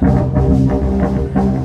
¡Gracias!